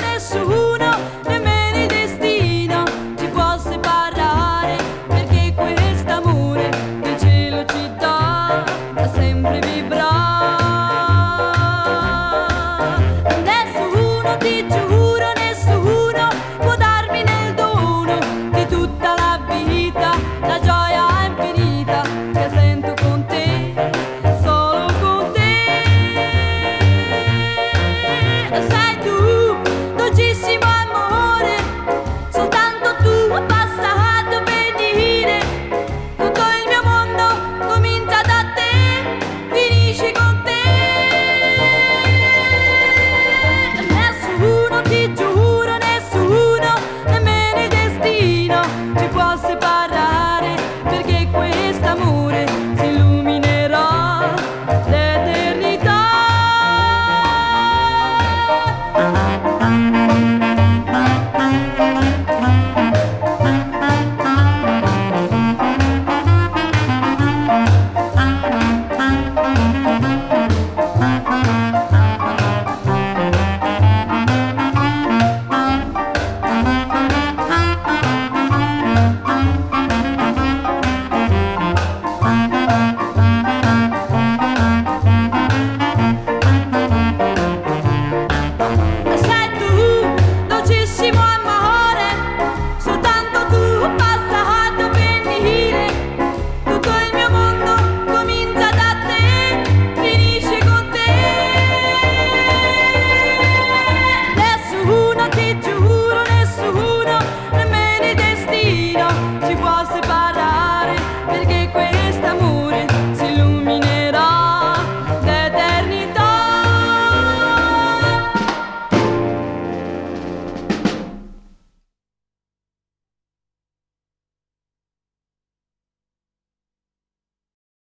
nessuno, nemmeno il destino ci può separare, perché quest'amore del cielo ci da sempre vivrà. Nessuno, ti giuro, nessuno può darmi nel dono di tutta la vita la gioia. tout.